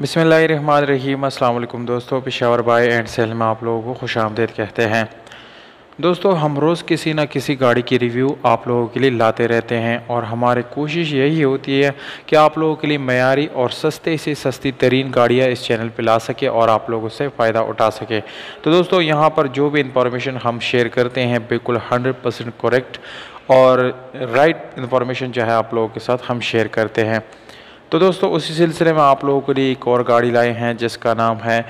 बिसमीम अल्लाम दोस्तों, Peshawar by and cell में आप लोगों को खुश आमदेद कहते हैं। दोस्तों, हम रोज़ किसी ना किसी गाड़ी की रिव्यू आप लोगों के लिए लाते रहते हैं और हमारी कोशिश यही होती है कि आप लोगों के लिए मैारी और सस्ते से सस्ती तरीन गाड़ियाँ इस चैनल पर ला सके और आप लोगों से फ़ायदा उठा सके। तो दोस्तों, यहाँ पर जो भी इंफॉर्मेशन हम शेयर करते हैं बिल्कुल हंड्रेड परसेंट करेक्ट और राइट इन्फॉर्मेशन जो है आप लोगों के साथ हम शेयर करते हैं। तो दोस्तों, उसी सिलसिले में आप लोगों के लिए एक और गाड़ी लाए हैं, जिसका नाम है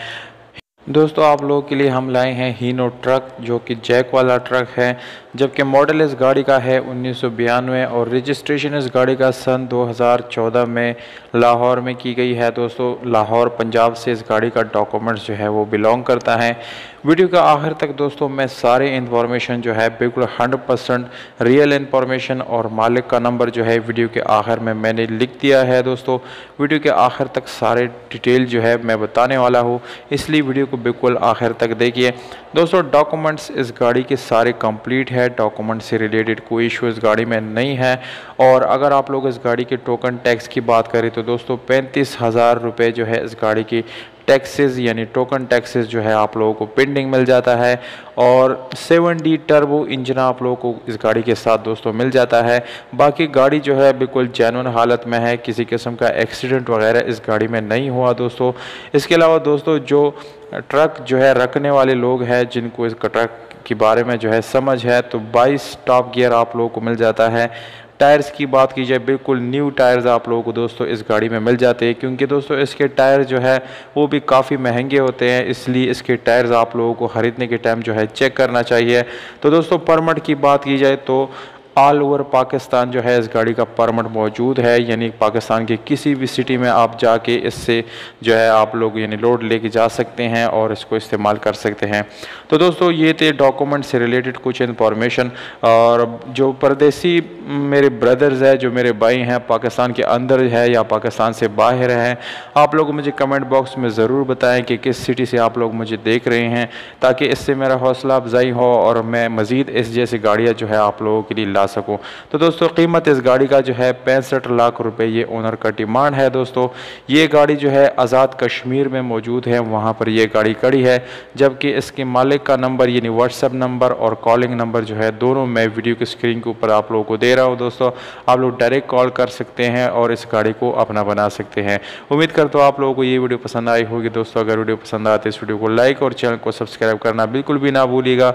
दोस्तों, आप लोगों के लिए हम लाए हैं हीनो ट्रक, जो कि जैक वाला ट्रक है। जबकि मॉडल इस गाड़ी का है उन्नीस और रजिस्ट्रेशन इस गाड़ी का सन 2014 में लाहौर में की गई है। दोस्तों, लाहौर, पंजाब से इस गाड़ी का डॉक्यूमेंट्स जो है वो बिलोंग करता है। वीडियो के आखिर तक दोस्तों, मैं सारे इन्फॉर्मेशन जो है बिल्कुल हंड्रेड परसेंट रियल इन्फॉर्मेशन और मालिक का नंबर जो है वीडियो के आखिर में मैंने लिख दिया है। दोस्तों, वीडियो के आखिर तक सारे डिटेल जो है मैं बताने वाला हूँ, इसलिए वीडियो को बिल्कुल आखिर तक देखिए। दोस्तों, डॉक्यूमेंट्स इस गाड़ी के सारे कंप्लीट है। डॉक्यूमेंट से रिलेटेड कोई इशू इस गाड़ी में नहीं है। और अगर आप लोग इस गाड़ी के टोकन टैक्स की बात करें तो दोस्तों पैंतीस हज़ार रुपये जो है इस गाड़ी की टैक्सेस यानी टोकन टैक्सेस जो है आप लोगों को पेंडिंग मिल जाता है। और 7D टर्बो इंजन आप लोगों को इस गाड़ी के साथ दोस्तों मिल जाता है। बाकी गाड़ी जो है बिल्कुल जैनवन हालत में है, किसी किस्म का एक्सीडेंट वगैरह इस गाड़ी में नहीं हुआ दोस्तों। इसके अलावा दोस्तों जो ट्रक जो है रखने वाले लोग हैं, जिनको इस ट्रक के बारे में जो है समझ है तो 22 टॉप गियर आप लोगों को मिल जाता है। टायर्स की बात की जाए, बिल्कुल न्यू टायर्स आप लोगों को दोस्तों इस गाड़ी में मिल जाते हैं, क्योंकि दोस्तों इसके टायर जो है, वो भी काफ़ी महँगे होते हैं, इसलिए इसके टायर्स आप लोगों को ख़रीदने के टाइम जो है चेक करना चाहिए। तो दोस्तों परमट की बात की जाए तो ऑल ओवर पाकिस्तान जो है, इस गाड़ी का परमिट मौजूद है। यानी पाकिस्तान के किसी भी सिटी में आप जाके इससे जो है, आप लोग यानी लोड लेके जा सकते हैं और इसको इस्तेमाल कर सकते हैं। तो दोस्तों, ये थे डॉक्यूमेंट से रिलेटेड कुछ इंफॉर्मेशन और जो परदेसी मेरे ब्रदर्स है, जो मेरे भाई हैं, पाकिस्तान के अंदर है या पाकिस्तान से बाहर हैं, आप लोग मुझे कमेंट बॉक्स में ज़रूर बताएँ कि किस सिटी से आप लोग मुझे देख रहे हैं, ताकि इससे मेरा हौसला अफजाई हो और मैं मज़ीद इस जैसी गाड़ियाँ जो है, आप लोगों के लिए ला सकूँ। तो दोस्तों, कीमत इस गाड़ी का जो है पैंसठ लाख रुपए ये ओनर का डिमांड है दोस्तों। ये गाड़ी जो है आज़ाद कश्मीर में मौजूद है, वहाँ पर यह गाड़ी खड़ी है। जबकि इसके मालिक का नंबर यानी व्हाट्सअप नंबर और कॉलिंग नंबर जो है दोनों मैं वीडियो की स्क्रीन के ऊपर आप लोगों को दे रहा हूँ दोस्तों। आप लोग डायरेक्ट कॉल कर सकते हैं और इस गाड़ी को अपना बना सकते हैं। उम्मीद करता हूँ आप लोगों को ये वीडियो पसंद आई होगी दोस्तों। अगर वीडियो पसंद आते इस वीडियो को लाइक और चैनल को सब्सक्राइब करना बिल्कुल भी ना भूलिएगा।